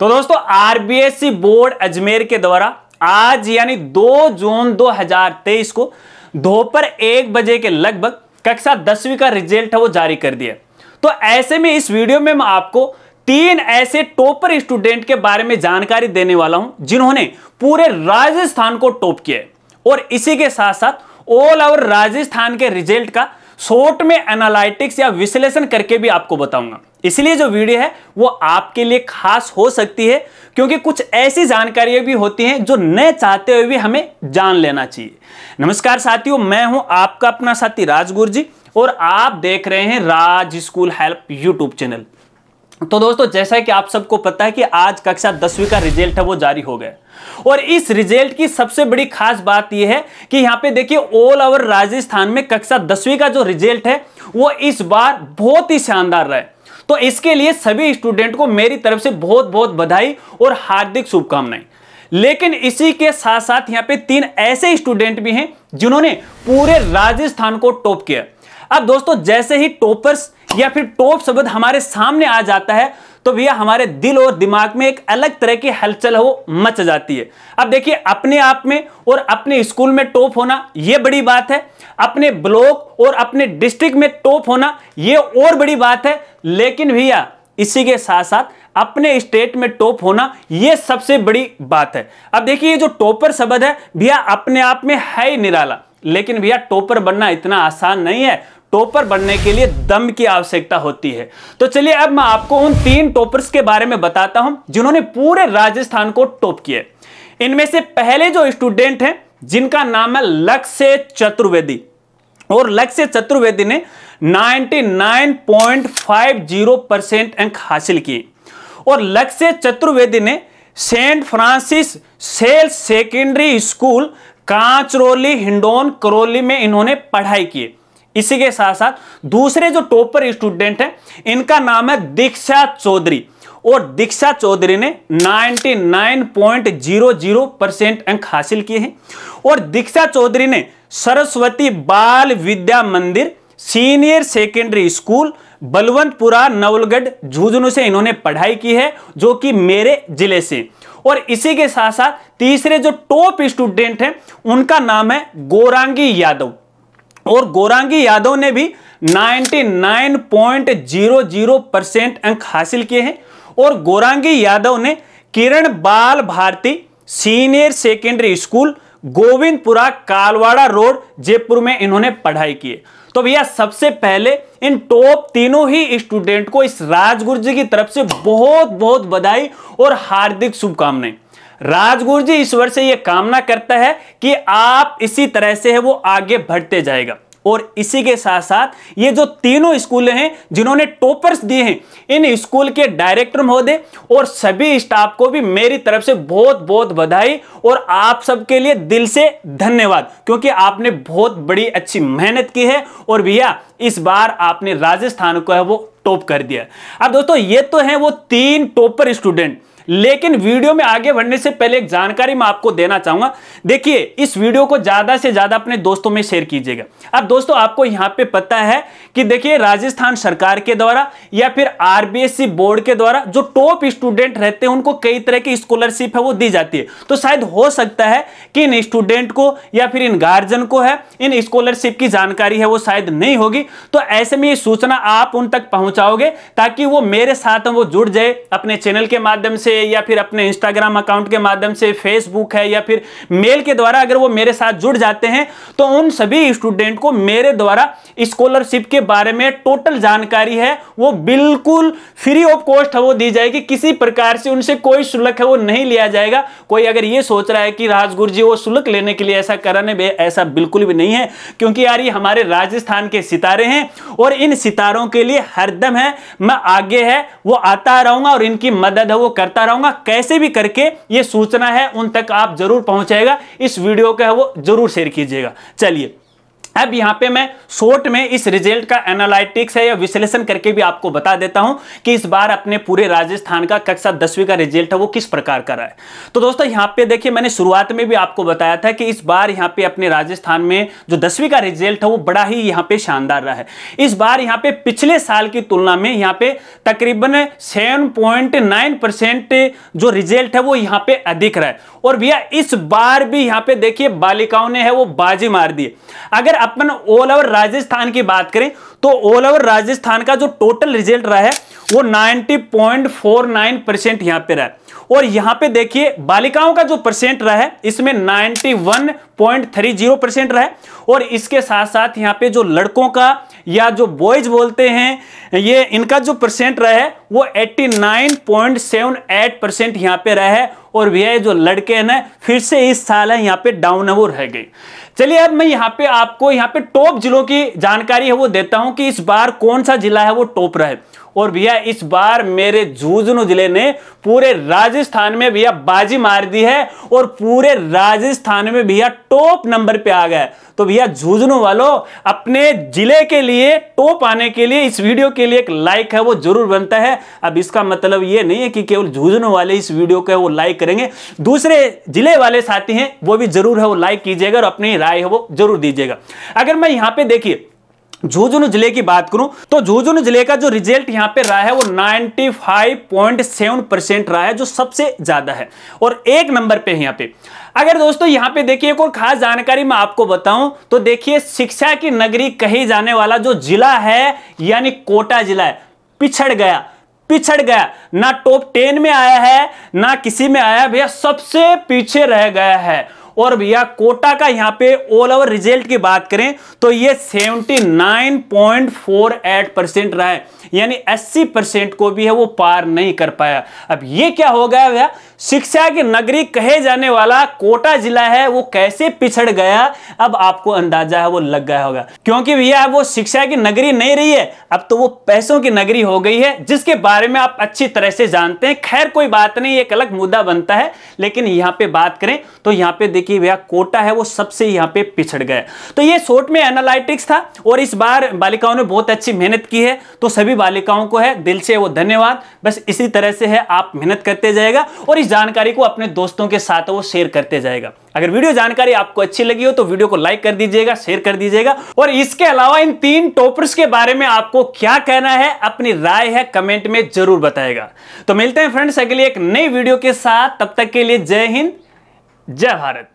तो दोस्तों RBSC board Ajmer के द्वारा आज यानी 2 जून 2023 को दोपहर एक बजे के लगभग कक्षा दसवीं का रिज़ल्ट है वो जारी कर दिया। तो ऐसे में इस वीडियो में मैं आपको तीन ऐसे टॉपर स्टूडेंट के बारे में जानकारी देने वाला हूँ, जिन्होंने पूरे राजस्थान को टॉप किया और इसी के साथ साथ ऑल ओवर राजस्थान के रिज़ल्ट का शॉर्ट में एनालिटिक्स या विश्लेषण करके भी आपको बताऊँगा। इसलिए जो वीडियो है, वो आपके लिए खास हो सकती है, क्योंकि कुछ ऐसी जानकारियाँ भी होती हैं जो न चाहते हुए भी हमें जान लेना चाहिए। नमस्कार साथियों, मैं हूँ आपका अपना साथी राजगुरु जी, और आप देख रहे हैं Raj school help YouTube channel. तो दोस्तों, जैसा कि आप सबको पता है कि आज कक्षा दसवीं का रिज़ल्ट है, वो जारी हो गया। और इस रिज़ल्ट की सबसे बड़ी खास बात यह है कि यहाँ पे देखिए ऑल ओवर राजस्थान में कक्षा दसवीं का जो रिज़ल्ट है, वो इस बार बहुत ही शानदार रहा है। तो इसके लिए सभी स्टूडेंट को मेरी तरफ़ से बहुत बहुत बधाई और हार्दिक शुभकामनाएँ। लेकिन इसी के साथ साथ यहाँ पे तीन ऐसे स्टूडेंट भी हैं, जिन्होंने पूरे राजस्थान को टॉप किया। अब दोस्तों, जैसे ही टॉपर्स या फिर टॉप शब्द हमारे सामने आ जाता है तो भैया हमारे दिल और दिमाग में एक अलग तरह की हलचल हो, मच जाती है। अब देखिए, अपने आप में और अपने स्कूल में टॉप होना यह बड़ी बात है। अपने ब्लॉक और अपने डिस्ट्रिक्ट में टॉप होना यह और बड़ी बात है। लेकिन भैया, इसी के साथ साथ अपने स्टेट में टॉप होना यह सबसे बड़ी बात है। अब देखिए जो टॉपर शब्द है, भैया, अपने आप में है ही निराला। लेकिन भैया, टॉपर बनना इतना आसान नहीं है। टॉपर बनने के लिए दम की आवश्यकता होती है। तो चलिए अब मैं आपको उन तीन टॉपर्स के बारे में बताता हूँ, जिन्होंने पूरे राजस्थान को टॉप किया इनमें से पहले जो स्टूडेंट हैं, जिनका नाम है लक्ष्य चतुर्वेदी। और लक्ष्य चतुर्वेदी ने 99.50 परसेंट अंक हासिल किए। और लक्ष्य चतुर्वेदी ने Saint Francis cell secondary school Kancharoli Hindaun Karauli में इन्होंने पढ़ाई की इसी के साथ साथ दूसरे जो टॉपर स्टूडेंट हैं, इनका नाम है दीक्षा चौधरी। और दीक्षा चौधरी ने 99.00 परसेंट अंक हासिल किए हैं। और दीक्षा चौधरी ने Saraswati Bal Vidya Mandir senior secondary school Balwantpura, Nawalgarh, Jhunjhunu से इन्होंने पढ़ाई की है, जो कि मेरे ज़िले से। और इसी के साथ साथ तीसरे जो टॉप स्टूडेंट हैं, उनका नाम है गोरांगी यादव। और गोरांगी यादव ने भी 99.00 परसेंट अंक हासिल किए हैं। और गोरांगी यादव ने Kiran Bal Bharti senior secondary school Govindpura Kalwara road Jaipur में इन्होंने पढ़ाई की है। तो भैया, सबसे पहले इन टॉप तीनों ही स्टूडेंट को इस राजगुरु जी की तरफ़ से बहुत बहुत बधाई और हार्दिक शुभकामनाएँ। राजगुरु जी ईश्वर से यह कामना करता है कि आप इसी तरह से है, वो आगे बढ़ते जाएगा। और इसी के साथ साथ ये जो तीनों स्कूल हैं, जिन्होंने टॉपर्स दिए हैं, इन स्कूल के डायरेक्टर महोदय और सभी स्टाफ को भी मेरी तरफ़ से बहुत बहुत बधाई और आप सबके लिए दिल से धन्यवाद, क्योंकि आपने बहुत बड़ी अच्छी मेहनत की है और भैया, इस बार आपने राजस्थान को है, वो टॉप कर दिया। अब दोस्तों, ये तो है वो तीन टॉपर स्टूडेंट। लेकिन वीडियो में आगे बढ़ने से पहले एक जानकारी मैं आपको देना चाहूँगा। देखिए, इस वीडियो को ज़्यादा से ज़्यादा अपने दोस्तों में शेयर कीजिएगा। अब दोस्तों, आपको यहाँ पे पता है कि देखिए, राजस्थान सरकार के द्वारा या फिर आरबीएससी बोर्ड के द्वारा जो टॉप स्टूडेंट रहते हैं, उनको कई तरह की स्कॉलरशिप है, वो दी जाती है। तो शायद हो सकता है कि इन स्टूडेंट को या फिर इन गार्जियन को है, इन स्कॉलरशिप की जानकारी है, वो शायद नहीं होगी। तो ऐसे में ये सूचना आप उन तक पहुंचाओगे ताकि वो मेरे साथ वो जुड़ जाए अपने चैनल के माध्यम से। या फिर अपने इंस्टाग्राम अकाउंट के माध्यम से फेसबुक है, या फिर मेल के द्वारा अगर वो मेरे साथ जुड़ जाते हैं तो उन सभी स्टूडेंट को मेरे द्वारा स्कॉलरशिप के बारे में टोटल जानकारी है। वो बिल्कुल फ्री ऑफ़ कॉस्ट है, वो दी जाएगी। किसी प्रकार से उनसे कोई शुल्क है, वो नहीं लिया जाएगा। कोई अगर ये सोच रहा है कि राजगुरु जी, वो शुल्क लेने के लिए ऐसा कराने ऐसा बिल्कुल भी नहीं है। क्योंकि यार, ये हमारे राजस्थान के सितारे हैं, और इन सितारों के लिए हरदम है, मैं आगे है, वो आता रहूँगा, और इनकी मदद है, वो करता रहूँगा, कैसे भी करके ये सूचना है, उन तक आप ज़रूर पहुंचाएगा। इस वीडियो का वो ज़रूर शेयर कीजिएगा। चलिए अब यहाँ पे मैं शॉर्ट में इस रिज़ल्ट का एनालिटिक्स है या विश्लेषण करके भी आपको बता देता हूँ कि इस बार अपने पूरे राजस्थान का कक्षा दसवीं का रिज़ल्ट है वो किस प्रकार का रहा है। तो दोस्तों, यहाँ पे देखिए, मैंने शुरुआत में भी आपको बताया था कि इस बार यहाँ पे अपने राजस्थान में जो दसवीं का रिज़ल्ट है वो बड़ा ही यहाँ पे शानदार रहा है। इस बार यहाँ पे पिछले साल की तुलना में यहाँ पे तकरीबन सेवन जो रिज़ल्ट है वो यहाँ पे अधिक रहा है। और भैया, इस बार भी यहाँ पे देखिए, बालिकाओं ने है वो बाजी मार दी। अगर अपन ऑल ओवर राजस्थान की बात करें तो ऑल ओवर राजस्थान का जो टोटल रिज़ल्ट रहा है वो 90.49 परसेंट यहाँ पे रहा और यहाँ पे देखिए, बालिकाओं का जो परसेंट रहा है, इसमें 91.30 परसेंट रहा है। और इसके साथ साथ यहाँ पे जो लड़कों का या जो बॉयज़ बोलते हैं, ये इनका जो परसेंट रहा है, वो 89.78 परसेंट यहाँ पे रहा है। और भैया जो लड़के हैं ना, फिर से इस साल है यहाँ पे डाउन है वो रह गई चलिए, अब मैं यहाँ पे आपको, यहाँ पे टॉप जिलों की जानकारी है, वो देता हूँ कि इस बार कौन सा जिला है, वो टॉप रहा और भैया इस बार मेरे झुंझुनू ज़िले ने पूरे राजस्थान में भैया बाजी मार दी है और पूरे राजस्थान में भैया टॉप नंबर पे आ गया तो भैया झुंझुनू वालों, अपने ज़िले के लिए, टॉप आने के लिए, इस वीडियो के लिए एक लाइक है, वो ज़रूर बनता है। अब इसका मतलब ये नहीं है कि केवल झुंझुनू वाले इस वीडियो को वो लाइक करेंगे। दूसरे ज़िले वाले साथी हैं, वो भी ज़रूर है, वो लाइक कीजिएगा और अपनी राय है, वो ज़रूर दीजिएगा। अगर मैं यहाँ पे देखिए झुंझुनू ज़िले की बात करूँ तो झुंझुनू ज़िले का जो रिज़ल्ट यहाँ पे रहा है, वो 95.7 परसेंट रहा है, जो सबसे ज़्यादा है। और एक नंबर पे है यहाँ पे। अगर दोस्तों यहाँ पे देखिए, एक और खास जानकारी मैं आपको बताऊँ तो देखिए शिक्षा की नगरी कही जाने वाला जो जिला है, यानी कोटा जिला है, पिछड़ गया पिछड़ गया। ना टॉप टेन में आया है, ना किसी में आया भैया, सबसे पीछे रह गया है। और भैया कोटा का यहाँ पे ऑल ओवर रिज़ल्ट की बात करें तो ये 79.48 परसेंट रहा है। यानी 80 परसेंट को भी है, वो पार नहीं कर पाया। अब ये क्या हो गया भैया? शिक्षा की नगरी कहे जाने वाला कोटा जिला है, वो कैसे पिछड़ गया? अब आपको अंदाज़ा है, वो लग गया होगा। क्योंकि भैया वो शिक्षा की नगरी नहीं रही है, अब तो वो पैसों की नगरी हो गई है, जिसके बारे में आप अच्छी तरह से जानते हैं। खैर, कोई बात नहीं, एक अलग मुद्दा बनता है, लेकिन यहाँ पे बात करें तो यहाँ पे देखिए भैया कोटा है वो सबसे यहाँ पे पिछड़ गया तो ये शॉर्ट में एनालिटिक्स था और इस बार बालिकाओं ने बहुत अच्छी मेहनत की है। तो सभी बालिकाओं को है, दिल से वो धन्यवाद। बस इसी तरह से है, आप मेहनत करते जाएगा और इस जानकारी को अपने दोस्तों के साथ वो शेयर करते जाएगा। अगर वीडियो जानकारी आपको अच्छी लगी हो तो वीडियो को लाइक कर दीजिएगा शेयर कर दीजिएगा। और इसके अलावा इन तीन टॉपर्स के बारे में आपको क्या कहना है, अपनी राय है कमेंट में ज़रूर बताएगा। तो मिलते हैं फ्रेंड्स अगली एक नई वीडियो के साथ। तब तक के लिए जय हिंद। जय भारत।